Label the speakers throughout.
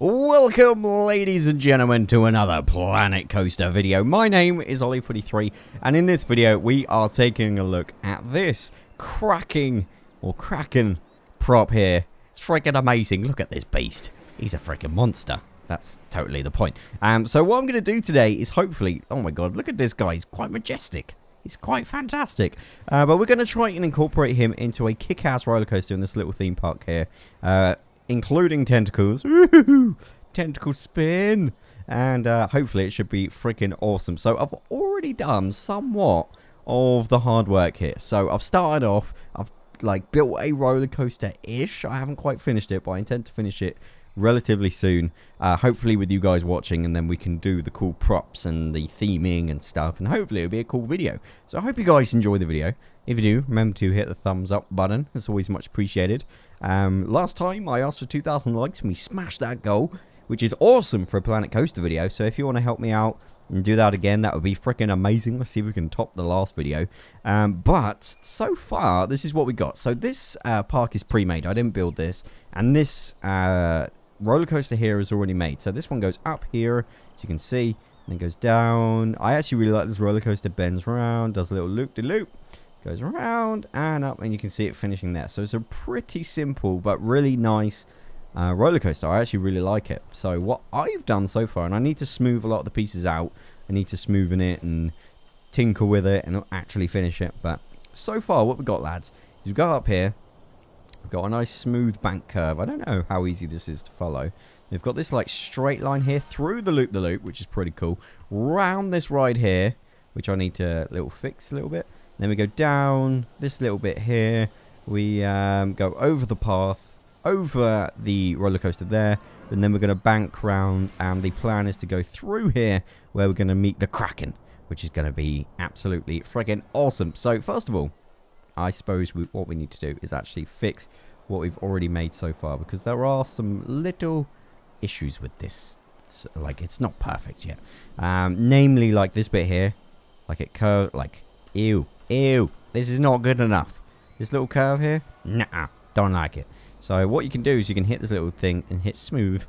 Speaker 1: Welcome, ladies and gentlemen, to another Planet Coaster video. My name is Olli43, and in this video, we are taking a look at this cracking, or kraken, prop here. It's freaking amazing. Look at this beast. He's a freaking monster. That's totally the point. Um, so what I'm going to do today is hopefully... Oh my god, look at this guy. He's quite majestic. He's quite fantastic. Uh, but we're going to try and incorporate him into a kick-ass roller coaster in this little theme park here. Uh, including tentacles. Tentacle spin. And uh, hopefully it should be freaking awesome. So I've already done somewhat of the hard work here. So I've started off, I've like built a roller coaster-ish. I haven't quite finished it, but I intend to finish it relatively soon. Uh, hopefully with you guys watching and then we can do the cool props and the theming and stuff and hopefully it'll be a cool video. So I hope you guys enjoy the video. If you do, remember to hit the thumbs up button. It's always much appreciated. Um, last time I asked for 2,000 likes and we smashed that goal, which is awesome for a Planet Coaster video. So if you want to help me out and do that again, that would be freaking amazing. Let's see if we can top the last video. Um, but so far, this is what we got. So this uh, park is pre-made. I didn't build this. And this uh, roller coaster here is already made. So this one goes up here, as you can see, and then goes down. I actually really like this roller coaster. Bends around, does a little loop-de-loop. Goes around and up, and you can see it finishing there. So it's a pretty simple but really nice uh, roller coaster. I actually really like it. So what I've done so far, and I need to smooth a lot of the pieces out. I need to smoothen it and tinker with it and actually finish it. But so far, what we've got, lads, is we go up here, We've got a nice smooth bank curve. I don't know how easy this is to follow. We've got this like straight line here through the loop the loop, which is pretty cool. Round this ride here, which I need to little fix a little bit. Then we go down this little bit here. We um, go over the path, over the roller coaster there, and then we're going to bank round. And the plan is to go through here, where we're going to meet the Kraken, which is going to be absolutely friggin' awesome. So first of all, I suppose we, what we need to do is actually fix what we've already made so far because there are some little issues with this like it's not perfect yet um, namely like this bit here like it curve like ew ew this is not good enough this little curve here nah don't like it so what you can do is you can hit this little thing and hit smooth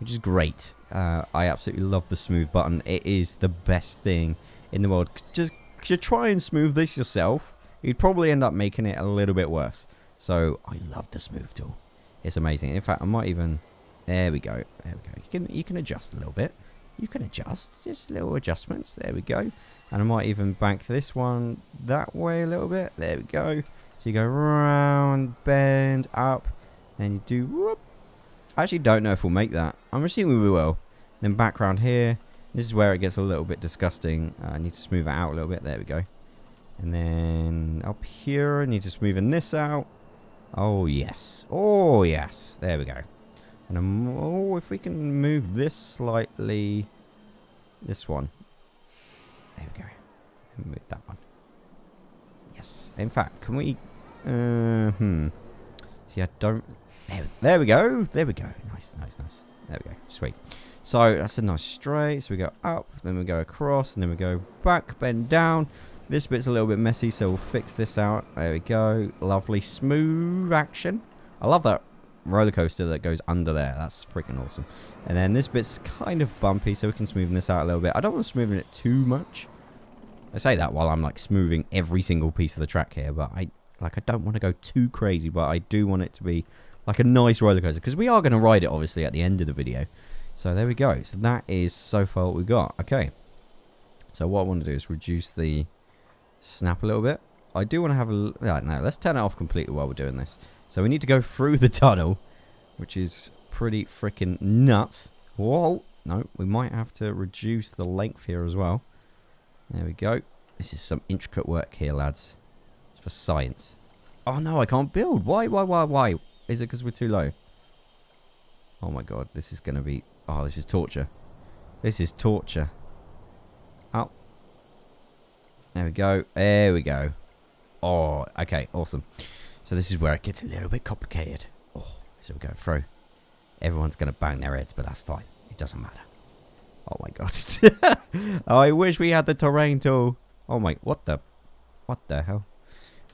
Speaker 1: which is great uh, I absolutely love the smooth button it is the best thing in the world just you try and smooth this yourself you'd probably end up making it a little bit worse. So I love the smooth tool. It's amazing. In fact, I might even... There we go. There we go. You can, you can adjust a little bit. You can adjust. Just little adjustments. There we go. And I might even bank this one that way a little bit. There we go. So you go round, bend, up. Then you do... Whoop. I actually don't know if we'll make that. I'm assuming we will. Then background here. This is where it gets a little bit disgusting. Uh, I need to smooth it out a little bit. There we go. And then up here, I need to smoothen this out. Oh, yes. Oh, yes. There we go. And um, oh, if we can move this slightly. This one. There we go. Move that one. Yes. In fact, can we... Uh, hmm. See, I don't... There, there we go. There we go. Nice, nice, nice. There we go. Sweet. So, that's a nice straight. So we go up, then we go across, and then we go back, bend down. This bit's a little bit messy, so we'll fix this out. There we go. Lovely smooth action. I love that roller coaster that goes under there. That's freaking awesome. And then this bit's kind of bumpy, so we can smoothen this out a little bit. I don't want to smoothen it too much. I say that while I'm like smoothing every single piece of the track here, but I like I don't want to go too crazy, but I do want it to be like a nice roller coaster because we are going to ride it obviously at the end of the video. So there we go. So that is so far what we got. Okay. So what I want to do is reduce the snap a little bit. I do want to have a... No, let's turn it off completely while we're doing this. So we need to go through the tunnel, which is pretty freaking nuts. Whoa! No, we might have to reduce the length here as well. There we go. This is some intricate work here, lads. It's for science. Oh no, I can't build. Why, why, why, why? Is it because we're too low? Oh my god, this is going to be... Oh, this is torture. This is torture. Oh, there we go. There we go. Oh, okay, awesome. So this is where it gets a little bit complicated. Oh, so we go through. Everyone's going to bang their heads, but that's fine. It doesn't matter. Oh my god. oh, I wish we had the terrain tool. Oh my, what the, what the hell?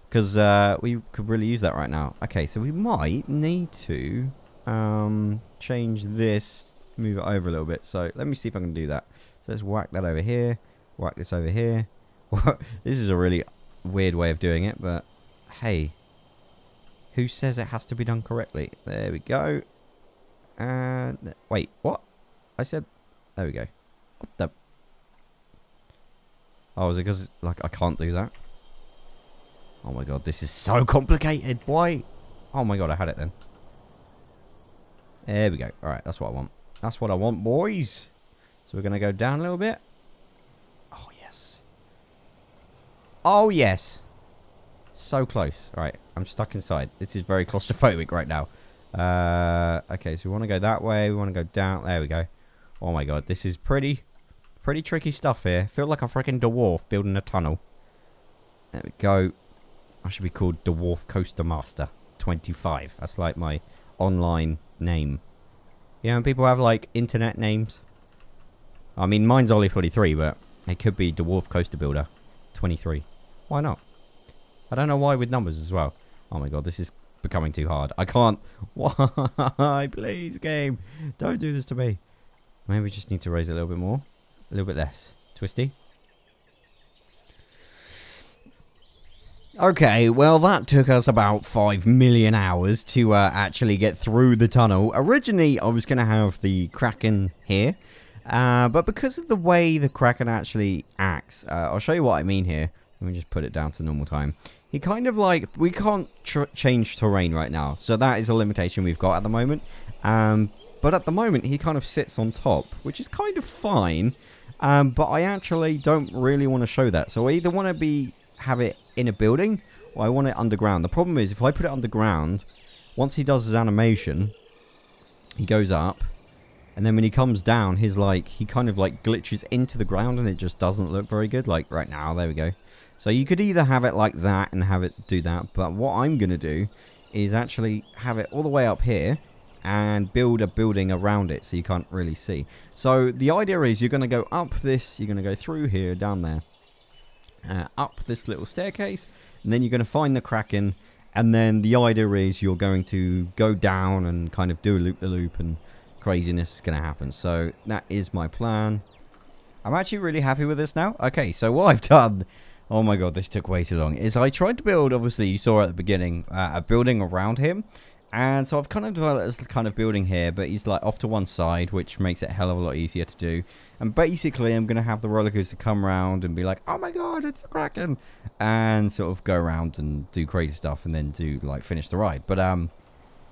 Speaker 1: Because uh, we could really use that right now. Okay, so we might need to um, change this, move it over a little bit. So let me see if I can do that. So let's whack that over here, whack this over here. this is a really weird way of doing it, but hey, who says it has to be done correctly? There we go. And wait, what? I said, there we go. What the? Oh, is it because like I can't do that? Oh my god, this is so complicated. Why? Oh my god, I had it then. There we go. Alright, that's what I want. That's what I want, boys. So we're going to go down a little bit. Oh, yes. Oh, yes. So close. Alright, I'm stuck inside. This is very claustrophobic right now. Uh, okay, so we want to go that way. We want to go down. There we go. Oh my god, this is pretty, pretty tricky stuff here. feel like a freaking dwarf building a tunnel. There we go. I should be called Dwarf Coaster Master 25. That's like my online name. You know, people have like internet names. I mean, mine's only 43, but it could be Dwarf Coaster Builder 23. Why not? I don't know why with numbers as well. Oh my god, this is becoming too hard. I can't. Why? Please, game. Don't do this to me. Maybe we just need to raise it a little bit more. A little bit less. Twisty. Okay, well that took us about 5 million hours to uh, actually get through the tunnel. Originally, I was going to have the Kraken here, uh, but because of the way the Kraken actually acts, uh, I'll show you what I mean here. Let me just put it down to normal time. He kind of like, we can't change terrain right now, so that is a limitation we've got at the moment. Um, but at the moment, he kind of sits on top, which is kind of fine. Um, but I actually don't really want to show that. So I either want to be have it in a building or I want it underground. The problem is if I put it underground, once he does his animation, he goes up and then when he comes down, his like he kind of like glitches into the ground and it just doesn't look very good. Like right now, there we go. So you could either have it like that and have it do that, but what I'm going to do is actually have it all the way up here and build a building around it so you can't really see. So the idea is you're going to go up this, you're going to go through here, down there, uh, up this little staircase, and then you're going to find the Kraken, and then the idea is you're going to go down and kind of do a loop-the-loop, -loop and craziness is going to happen. So that is my plan. I'm actually really happy with this now. Okay, so what I've done... Oh my god, this took way too long. Is I tried to build, obviously, you saw at the beginning, uh, a building around him. And so I've kind of developed this kind of building here, but he's like off to one side, which makes it a hell of a lot easier to do. And basically, I'm going to have the roller coaster come around and be like, oh my god, it's the Kraken! And sort of go around and do crazy stuff and then do, like, finish the ride. But, um,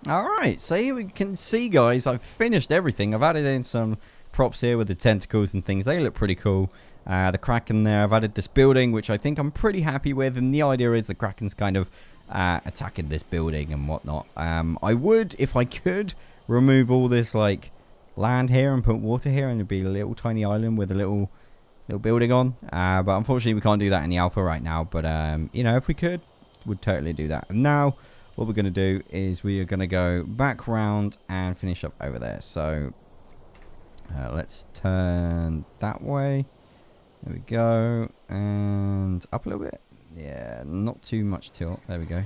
Speaker 1: alright, so here we can see, guys, I've finished everything. I've added in some props here with the tentacles and things. They look pretty cool. Uh, the Kraken there, I've added this building, which I think I'm pretty happy with. And the idea is the Kraken's kind of uh, attacking this building and whatnot. Um, I would, if I could, remove all this like land here and put water here, and it'd be a little tiny island with a little little building on. Uh, but unfortunately, we can't do that in the alpha right now. But um, you know, if we could, would totally do that. And now, what we're going to do is we are going to go back round and finish up over there. So uh, let's turn that way. There we go, and up a little bit. Yeah, not too much tilt. There we go.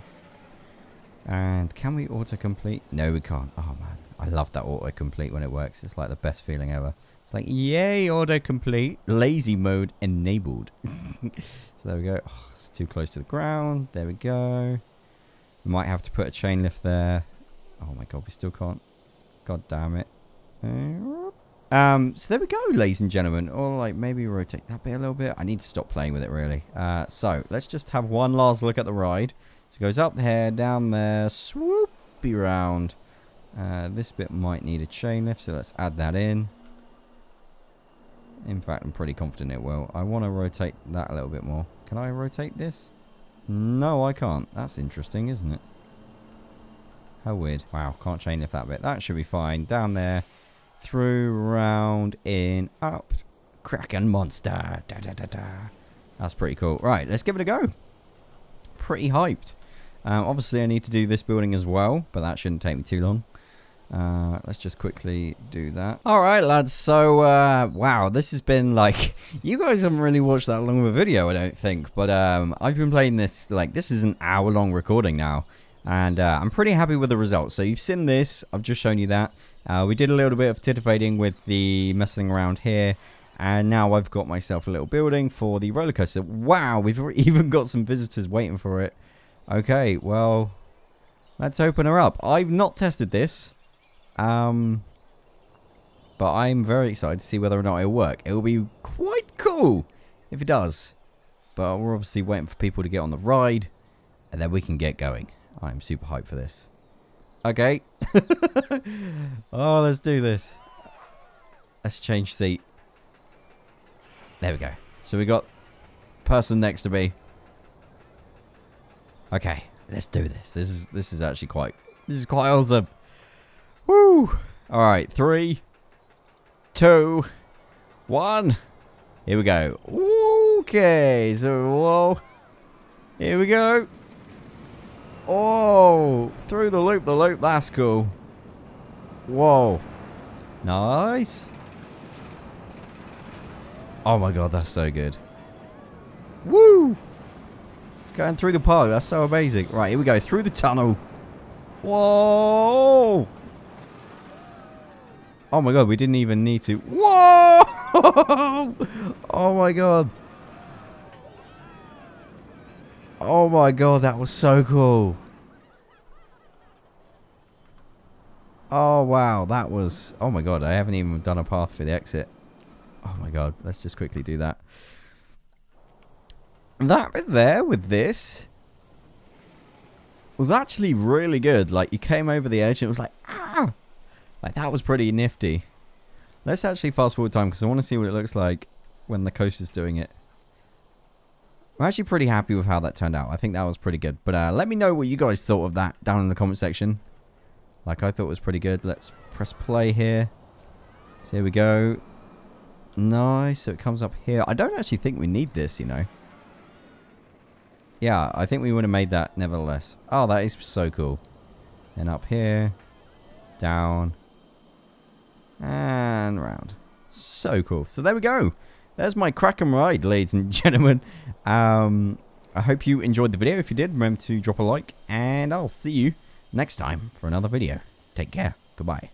Speaker 1: And can we autocomplete? No, we can't. Oh, man. I love that autocomplete when it works. It's like the best feeling ever. It's like, yay, autocomplete. Lazy mode enabled. so there we go. Oh, it's too close to the ground. There we go. We might have to put a chain lift there. Oh, my God. We still can't. God damn it. Um, so there we go, ladies and gentlemen. Or like maybe rotate that bit a little bit. I need to stop playing with it really. Uh, so let's just have one last look at the ride. So it goes up there, down there, swoopy round. Uh, this bit might need a chain lift, so let's add that in. In fact, I'm pretty confident it will. I want to rotate that a little bit more. Can I rotate this? No, I can't. That's interesting, isn't it? How weird. Wow, can't chain lift that bit. That should be fine. Down there through, round, in, up. Kraken monster. Da, da, da. That's pretty cool. Right, let's give it a go. Pretty hyped. Um, obviously, I need to do this building as well, but that shouldn't take me too long. Uh, let's just quickly do that. All right, lads. So, uh, wow, this has been like, you guys haven't really watched that long of a video, I don't think. But um, I've been playing this, like, this is an hour long recording now. And uh, I'm pretty happy with the results. So you've seen this. I've just shown you that. Uh, we did a little bit of titivating with the messing around here. And now I've got myself a little building for the roller coaster. Wow, we've even got some visitors waiting for it. Okay, well, let's open her up. I've not tested this. Um, but I'm very excited to see whether or not it'll work. It will be quite cool if it does. But we're obviously waiting for people to get on the ride. And then we can get going. I'm super hyped for this. Okay. oh, let's do this. Let's change seat. There we go. So we got person next to me. Okay, let's do this. This is this is actually quite this is quite awesome. Woo! All right, three, two, one. Here we go. Okay, so whoa. Here we go. Oh, through the loop, the loop. That's cool. Whoa. Nice. Oh my god, that's so good. Woo! It's going through the park. That's so amazing. Right, here we go. Through the tunnel. Whoa! Oh my god, we didn't even need to. Whoa! oh my god. Oh my god, that was so cool. Oh wow, that was... Oh my god, I haven't even done a path for the exit. Oh my god, let's just quickly do that. That bit there with this was actually really good. Like, you came over the edge and it was like, ah! Like, that was pretty nifty. Let's actually fast forward time because I want to see what it looks like when the coaster's doing it. I'm actually pretty happy with how that turned out. I think that was pretty good. But uh, let me know what you guys thought of that down in the comment section. Like, I thought it was pretty good. Let's press play here. So here we go. Nice. So it comes up here. I don't actually think we need this, you know. Yeah, I think we would have made that nevertheless. Oh, that is so cool. And up here. Down. And round. So cool. So there we go. There's my Kraken ride, ladies and gentlemen. Um, I hope you enjoyed the video. If you did, remember to drop a like. And I'll see you next time for another video. Take care. Goodbye.